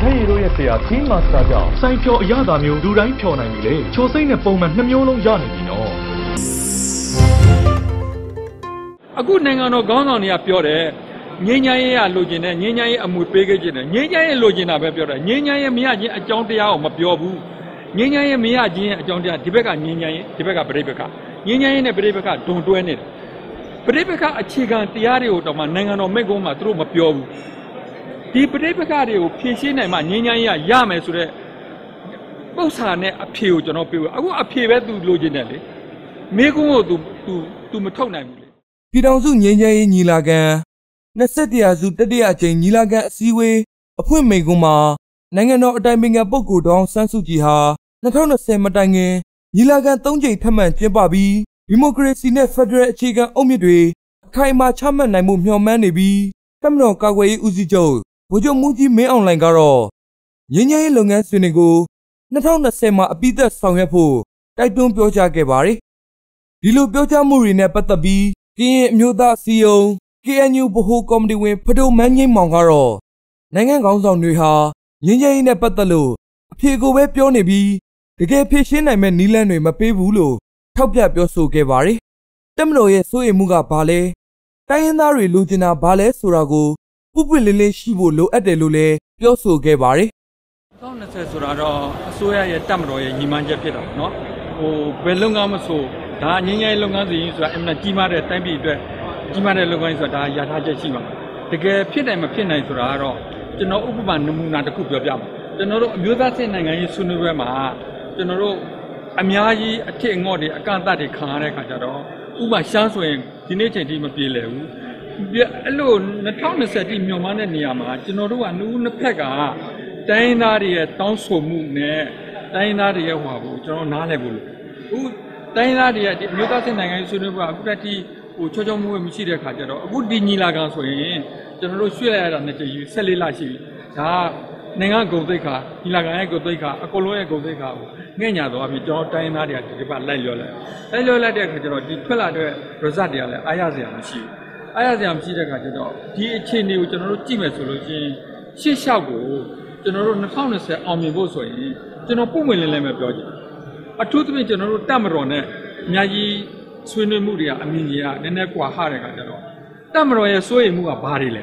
ထက်ရီတို့ရဲ့ဆရာကြီးမာစတာကြောင့်စိုင်းဖြော်အရသာမျိုးလူတိုင်းဖြော်နိုင်ပြီလေချိုစိမ့်နဲ့ပုံမှန်နှမျိုးလုံးရနေပြီနော်အခုနိုင်ငံတော်ခေါင်းဆောင်တွေကပြောတယ်ငင်းချမ်းရေးရလိုချင်တယ်ငင်းချမ်းရေးအမွေပေးခဲ့ခြင်းတယ်ငင်းချမ်းရေးလိုချင်တာပဲပြောတယ်ငင်းချမ်းရေးမရခြင်းအကြောင်းတရားကိုမပြောဘူးငင်းချမ်းရေးမရခြင်းရဲ့အကြောင်းတရားဒီဘက်ကငင်းချမ်းရေးဒီဘက်ကပြိပက္ခငင်းချမ်းရေးနဲ့ပြိပက္ခဒုံတွဲနေတယ်ပြိပက္ခအခြေခံတရားတွေကိုတော့မှနိုင်ငံတော်မိန့်ခွန်းမှာသူတို့မပြောဘူး ဒီပြိပက္ခတွေကိုဖြေရှင်းနိုင်မှငင်းချမ်းရေးရရမယ်ဆိုတော့ပု္ပ္ပာနဲ့အဖြေကိုကျွန်တော်ပြောအခုအဖြေပဲသူလိုချင်တယ်လေမိကွန်းကို तू तू तू မထုတ်နိုင်ဘူးလေ ပြည်ထောင်စုငြိမ်းချမ်းရေးညီလာခံ21ရာစုတတိယအကြိမ်ညီလာခံအစည်းအဝေးအဖွင့်မိန့်ခွန်းမှာနိုင်ငံတော်အတိုင်ပင်ခံပုဂ္ဂိုလ်ဒေါအောင်ဆန်းစုကြည်ဟာ2020မတိုင်ခင်ညီလာခံ၃ကြိမ်ထပ်မံကျင်းပပြီးဒီမိုကရေစီနဲ့ဖက်ဒရယ်အခြေခံအုတ်မြစ်တွေအခိုင်အမာချမှတ်နိုင်မှုမျှော်မှန်းနေပြီးတပ်မတော်ကာကွယ်ရေးဦးစီးချုပ် ဗိုလ်ချုပ်မူကြီးမင်းအောင်လှိုင်ကတော့ငြိမ်းချမ်းရေးလုပ်ငန်းစဉ်တွေကို2020မှာအပိသက်ဆောင်ရွက်ဖို့တိုက်တွန်းပြောကြားခဲ့ပါတယ်။ဒီလိုပြောကြားမှုတွေနဲ့ပတ်သက်ပြီးကရင်အမျိုးသားစီယုံ KNU ဗဟိုကော်မတီဝင်ဖဒိုမန်းငိမ့်မောင်ကတော့နိုင်ငံခေါင်းဆောင်တွေဟာငင်းချင်းရေးနဲ့ပတ်သက်လို့အဖြေကိုပဲပြောနေပြီးတကယ်ဖြေရှင်းနိုင်မဲ့နီးလန်းတွေမပေးဘူးလို့ထောက်ပြပြောဆိုခဲ့ပါတယ်။တက်မတော်ရဲ့စိုးရိမ်မှုကဘာလဲတိုင်းရင်းသားတွေလူကျင်တာဘာလဲဆိုတာကို ပုပွင့်လေးလေးရှိဖို့လိုအပ်တယ်လို့လည်းပြောဆိုခဲ့ပါတယ်။2020ဆိုတာတော့အစိုးရရဲ့တပ်မတော်ရဲ့ညီမချက်ဖြစ်တာပေါ့နော်ဟိုဘယ်လုပ်ငန်းမဆိုဒါငင်းငယ်လုပ်ငန်းစဉ်ကြီးဆိုတာအမှန်ကြီးမားတဲ့တိုင်းပြည်အတွက်ကြီးမားတဲ့လုပ်ငန်းဆိုတာဒါရထားချက်ရှိမှာတကယ်ဖြစ်နိုင်မဖြစ်နိုင်ဆိုတာကတော့ကျွန်တော်ဥပမာနမူနာတစ်ခုပြောပြမှာကျွန်တော်တို့အမျိုးသားစစ်နိုင်ငံရေးဆွေးနွေးပွဲမှာကျွန်တော်တို့အများကြီးအထစ်အငေါ့တွေအကန့်အသတ်တွေခံရတဲ့ခါကျတော့ဥပမာရှမ်းဆိုရင်ဒီနေ့ချိန်ထိမပြေလည်ဘူးပြ အဲ့လို2020တိမျှော်မှန်းတဲ့နေရာမှာကျွန်တော်တို့ကနှူးနှစ်ဖက်ကတိုင်းရင်းသားတွေရဲ့တောင်းဆိုမှုနဲ့တိုင်းရင်းသားတွေရဲ့ဟွာကိုကျွန်တော်နားလည်ဖို့လို့အခုတိုင်းရင်းသားတွေရဲ့ဒီအမျိုးသားစစ်နိုင်ငံရေးဆွေးနွေးပွဲကအခုတည်းကဟိုချောချောမွေ့မရှိတဲ့ခါကျတော့အခုဒီညီလာခံဆိုရင်ကျွန်တော်တို့ရွှေ့လိုက်ရတာနဲ့တည်း14လရှိပြီဒါကနိုင်ငံဂုံသိက္ခာညီလာခံရဲ့ဂုံသိက္ခာအကုန်လုံးရဲ့ဂုံသိက္ခာကိုငှဲ့ညာသွားပြီးကျွန်တော်တိုင်းရင်းသားတွေကဒီကလိုက်လျော်လိုက်လိုက်လျော်လိုက်တဲ့ခါကျတော့ဒီထွက်လာတဲ့ result တွေကလည်းအားရစရာမရှိဘူး အားရစရာမရှိတဲ့ခါကျတော့ဒီအခြေအနေကိုကျွန်တော်တို့ကြည့်မယ်ဆိုလို့ရှိရင်ရှေ့လျှောက်ကိုကျွန်တော်တို့2020အောင်မြင်ဖို့ဆိုရင်ကျွန်တော်ပုံမှန်လင်းလင်းပဲပြောချင်အထူးသဖြင့်ကျွန်တော်တို့တတ်မတော်နဲ့အများကြီးဆွေးနွေးမှုတွေကအမြင်ကြီးကနည်းနည်းကွာဟတဲ့ခါကျတော့တတ်မတော်ရဲ့စိုးရိမ်မှုကဘာတွေလဲ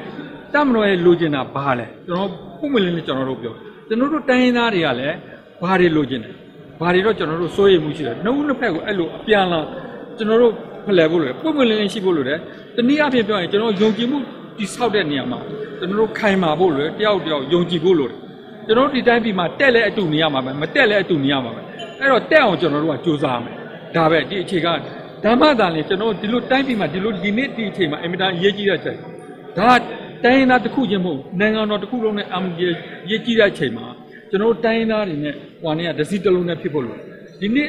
တတ်မတော်ရဲ့လိုချင်တာဘာလဲကျွန်တော်ပုံမှန်လင်းလင်းကျွန်တော်တို့ပြောကျွန်တော်တို့တိုင်းရင်းသားတွေကလည်းဘာတွေလိုချင်တယ်ဘာတွေတော့ကျွန်တော်တို့စိုးရိမ်မှုရှိတယ်နှုတ်နှစ်ဖက်ကိုအဲ့လိုအပြန်လာကျွန်တော်တို့ ဖလှယ်ဖို့လိုတယ်ပုံမှန်လင်းလင်းရှိဖို့လိုတယ်တနည်းအားဖြင့်ပြောရင်ကျွန်တော်ယုံကြည်မှုတိဆောက်တဲ့နေရာမှာကျွန်တော်တို့ခိုင်မာဖို့လိုတယ်တယောက်တယောက်ယုံကြည်ဖို့လိုတယ်ကျွန်တော်တို့ဒီတိုင်းပြည်မှာတက်လဲအတူနေရမှာပဲမတက်လဲအတူနေရမှာပဲအဲ့တော့တက်အောင်ကျွန်တော်တို့ကစူးစမ်းမယ်ဒါပဲဒီအခြေကဓမ္မသာလင်ကျွန်တော်ဒီလိုတိုင်းပြည်မှာဒီလိုဒီနေ့ဒီအချိန်မှာအင်မတန်အရေးကြီးတဲ့အချိန်ဒါတိုင်းရင်းသားတစ်ခုချင်းမဟုတ်နိုင်ငံတော်တစ်ခုလုံးနဲ့အမ်ရေးရေးကြီးတဲ့အချိန်မှာကျွန်တော်တို့တိုင်းရင်းသားတွေနဲ့ဟိုနေ့ကဒစီတစ်လုံးနဲ့ဖြစ်ဖို့လို့ဒီနေ့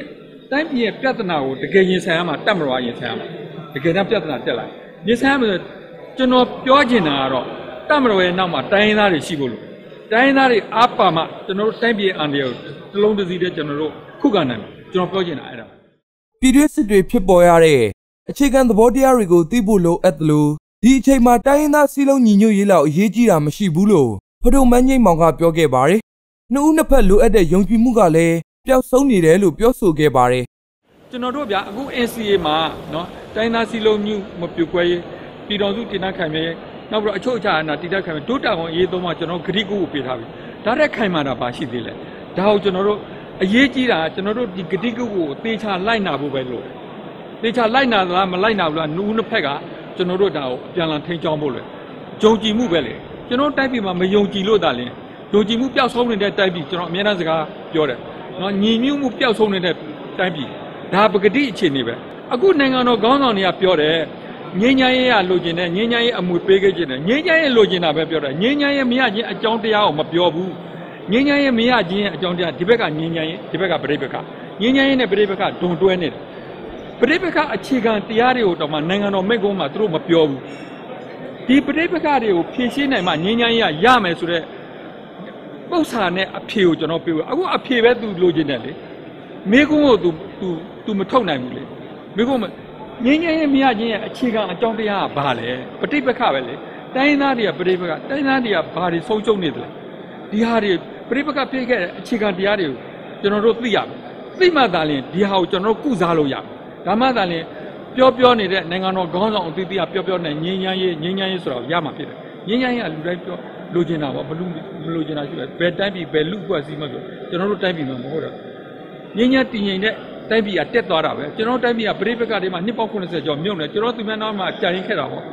တိုင်းပြည်ရဲ့ပြဿနာကိုတကယ်ရင်ဆိုင်ရမှာတက်မတော်ရင်ဆိုင်ရမှာတကယ်တော့ပြဿနာတက်လာရင်ဆိုင်ရမှာကျွန်တော်ပြောချင်တာကတော့တက်မတော်ရဲ့နောက်မှာတိုင်းရင်းသားတွေရှိဖို့လို့တိုင်းရင်းသားတွေအားပါမှကျွန်တော်တို့တိုင်းပြည်အန်ဒီကိုတစ်လုံးတစ်စီးတည်းကျွန်တော်တို့ခုခံနိုင်မှာကျွန်တော်ပြောချင်တာအဲ့ဒါပြည်တွင်းစစ်တွေဖြစ်ပေါ်ရတဲ့အခြေခံသဘောတရားတွေကိုသိဖို့လိုအပ်တယ်လို့ဒီအချိန်မှာတိုင်းရင်းသားစည်းလုံးညီညွတ်ရေးလောက်အရေးကြီးတာမရှိဘူးလို့ဖဒုံမန်းငိမ့်မောင်ကပြောခဲ့ပါတယ်။နှစ်ဦးနှစ်ဖက်လိုအပ်တဲ့ယုံကြည်မှုကလည်း ပျောက်ဆုံးနေတယ်လို့ပြောဆိုခဲ့ပါတယ် ကျွန်တော်တို့ဗျာအခု NCA မှာเนาะတိုင်းသားစီလုံးမျိုးမပြိုကွဲရေးပြည်တော်စုတင်နှခံမြဲနောက်ပြီးတော့အချုပ်အခြာအာဏာတည်တတ်ခံမြဲဒုတာကောင်အရေးသုံးပါကျွန်တော်ဂရိကုကိုပေးထားပြီဒါတဲ့ခိုင်မာတာပါရှိသေးလဲဒါကိုကျွန်တော်တို့အရေးကြီးတာကျွန်တော်တို့ဒီဂတိကုကိုသေချာလိုက်နာဖို့ပဲလို့သေချာလိုက်နာသလားမလိုက်နာဘူးလားနူးနှစ်ဖက်ကကျွန်တော်တို့ဒါကိုအပြန်အလှန်ထိန်းချောင်းဖို့လေဂျုံကြည်မှုပဲလေကျွန်တော်တိုက်ပြည်မှာမယုံကြည်လို့သာလင်ယုံကြည်မှုပျောက်ဆုံးနေတဲ့တိုက်ပြည်ကျွန်တော်အများအားစကားပြောတယ် နော်ညီညွတ်မှုပျောက်ဆုံးနေတဲ့တိုက်ပြည်ဒါပဂတိအခြေအနေပဲအခုနိုင်ငံတော်ခေါင်းဆောင်တွေကပြောတယ်ငင်းချမ်းရေးရလိုချင်တယ်ငင်းချမ်းရေးအမွေပေးခဲ့ခြင်းတယ်ငင်းချမ်းရေးလိုချင်တာပဲပြောတယ်ငင်းချမ်းရေးမရခြင်းအကြောင်းတရားကိုမပြောဘူးငင်းချမ်းရေးမရခြင်းရဲ့အကြောင်းတရားဒီဘက်ကငင်းချမ်းရေးဒီဘက်ကပြိပက္ခငင်းချမ်းရေးနဲ့ပြိပက္ခဒုံတွဲနေတယ်ပြိပက္ခအခြေခံတရားတွေကိုတော့မှနိုင်ငံတော်မိန့်ခွန်းမှာသူတို့မပြောဘူးဒီပြိပက္ခတွေကိုဖြေရှင်းနိုင်မှငင်းချမ်းရေးရရမယ်ဆိုတော့ ပု္ပ္ပာနဲ့အဖြေကိုကျွန်တော်ပြောအခုအဖြေပဲသူလိုချင်တယ်လေ မိကုန်းကို तू तू तू မထုတ်နိုင်ဘူးလေမိကုန်းမငင်းငင်းရဲ့မရခြင်းရဲ့အခြေခံအကြောင်းတရားကဘာလဲပဋိပက္ခပဲလေတိုင်းသားတွေကပဋိပက္ခတိုင်းသားတွေကဘာတွေဆုံးရှုံးနေတယ်လဲ ဒီဟာတွေပြိပကဖြစ်ခဲ့တဲ့အခြေခံတရားတွေကိုကျွန်တော်တို့သိရမယ်သိမှသာလျှင်ဒီဟာကိုကျွန်တော်တို့ကုစားလို့ရမယ်ဒါမှသာလျှင်ပြောပြောနေတဲ့နိုင်ငံတော်ခေါင်းဆောင်အသီးသီးကပြောပြောနေငြိမ်းချမ်းရေးငြိမ်းချမ်းရေးဆိုတော့ရမှာဖြစ်တယ်ငြိမ်းချမ်းရေးကလူတိုင်းပြော လိုချင်တာပေါ့ဘလူမလိုချင်တာရှိတယ်ဘယ်တိုင်းပြည်ဘယ်လူအဖွဲ့အစည်းမှဆိုကျွန်တော်တို့တိုင်းပြည်မှာမဟုတ်တော့ငြိမ်းချမ်းတည်ငြိမ်တဲ့တိုင်းပြည်ကတက်သွားတာပဲကျွန်တော်တို့တိုင်းပြည်ကပြိပကတွေမှာနှစ်ပေါင်း80ကျော်မြုပ်နေကျွန်တော်သူများနောက်မှာကြာရင်ခဲ့တာပေါ့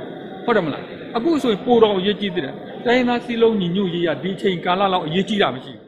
ဟုတ်တယ်မလားအခုဆိုရင်ပိုတော်အရေးကြီးတယ်တိုင်းသားစီလုံးညီညွတ်ရေးရဒီချိန်ကာလလောက်အရေးကြီးတာမရှိဘူး